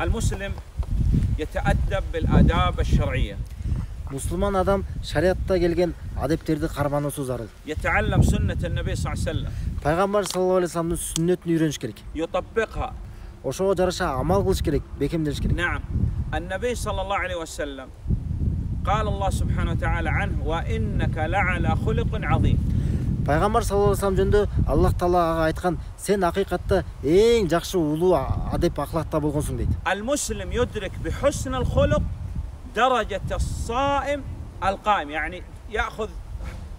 المسلم يتأدب بالآداب الشرعية мусулман адам шариатта келген адептерди кармануусу зарыл يتعلم سنة النبي صلى الله عليه وسلم пайгамбар саллаллаху алейхи вассаламдын сүннөтүн үйрөнүш керек يطبقها ошого жараша амал кылыш керек бекемдеш керек نعم النبي صلى الله عليه وسلم قال الله سبحانه وتعالى عنه وإنك لعلى خلق عظيم пайгамбар саллаллаху алейхи вассалам жөнүндө аллах таала ага айткан сен акыйкатта эң жакшы улуу адеп акылакта болгонсуң дейт المسلم يدرك بحسن الخلق درجة الصائم القائم يعني يأخذ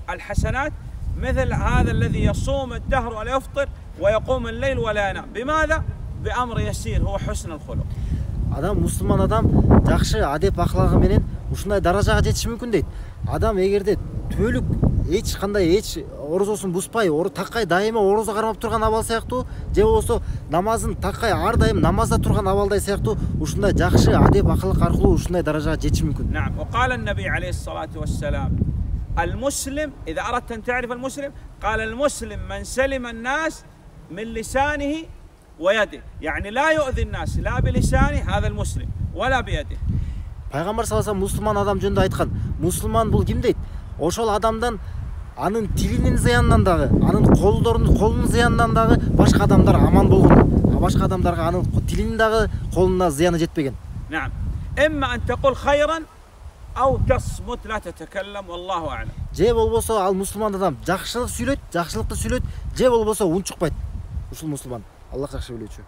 الحسنات مثل هذا الذي يصوم الدهر ولا يفطر ويقوم الليل ولا ينام بماذا؟ بأمر يسير هو حسن الخلق адам мусулман адам жакшы адеп акылагы менен ушундай даражага жетиши мүмкүн дейт адам эгерде түбөлүк эч кандай эч орозосун бузбай такай дайыма орозо кармап турган абал сыяктуу же болбосо намазын такай ар дайым намазда турган абалдай сыяктуу ушундай жакшы адеп акылык аркылуу ушундай даражага жетиши мүмкүн نعم وقال النبي عليه الصلاة والسلام المسلم إذا أردت أن تعرف المسلم قال المسلم من سلم الناس من لسانه ويده يعني لا يؤذي الناس لا بلسانه هذا المسلم ولا بيده пайгамбар саллаллаху алейhi мусулман адам жөнүндө айткан мусулман бул ким дейт ошол адамдан анын тилинин зыянынан дагы анын колдорунун колунун зыянынан дагы башка адамдар аман болгон а башка адамдарга анын тилинин дагы колуна зыяны жетпеген نعم إما أن تقول خيرا أو تصمت لا تتكلم والله أعلم же болбосо ал мусулман адам жакшылык сүйлөйт жакшылыкты сүйлөйт же болбосо унчукпайт ушул мусулман аллах жакшы билүүчү